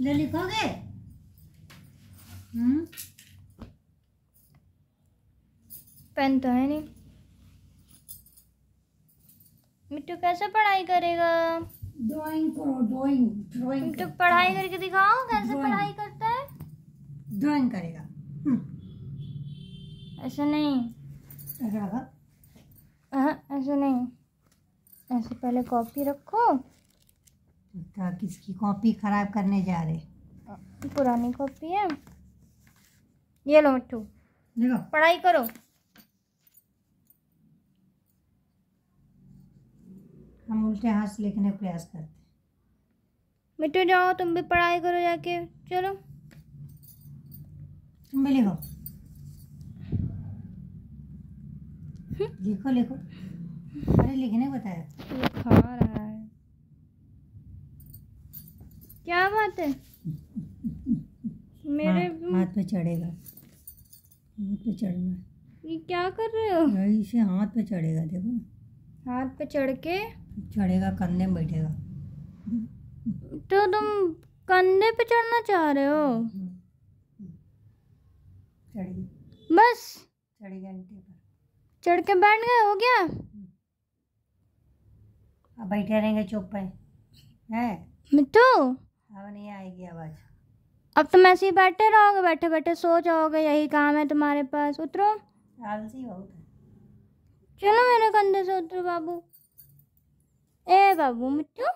ले लिखोगे? हम्म? पेन तो है नहीं। मिट्टू कैसे पढ़ाई करेगा? ड्राइंग करो ड्राइंग ड्राइंग मिट्टू पढ़ाई करके दिखाओ कैसे पढ़ाई करता है। ड्राइंग करेगा। हम्म, ऐसे नहीं। ऐसा ऐसे नहीं। ऐसे पहले कॉपी रखो। तो किसकी कॉपी खराब करने जा रहे। पुरानी कॉपी है। ये लो मिट्टू। देखो। पढ़ाई करो। हम उल्टे हाथ से लिखने प्रयास करते मिट्टू जाओ तुम भी पढ़ाई करो जाके। चलो। तुम भी लिखो। लिखो लिखो। अरे लिखने बताया ये खा रहा है क्या बात है? मेरे हाथ, पे चढ़ेगा। हाथ पे चढ़ना ये क्या कर रहे हो? यही से हाथ पे चढ़ेगा देखो। हाथ पे चढ़ के? चढ़ेगा कंधे में बैठेगा। तो तुम कंधे पे चढ़ना चाह रहे हो? चढ़ेगी बस। ईंटे पर। चढ़ के बैठ गए हो गया अब बैठे रहेंगे चुप पे। है? मिट्टू अब नहीं आएगी आवाज़। अब तुम ऐसे ही बैठे रहोगे बैठे बैठे सो जाओगे यही काम है तुम्हारे पास। उतरो। आलसी बहुत है चलो मेरे कंधे से उतरो बाबू। ए बाबू मिट्टू।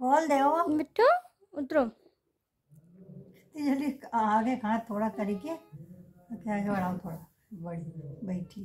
बोल दे मिट्टू उतरो। जल्दी आगे हाथ थोड़ा करके आगे बढ़ाओ थोड़ा। बड़ी बैठी।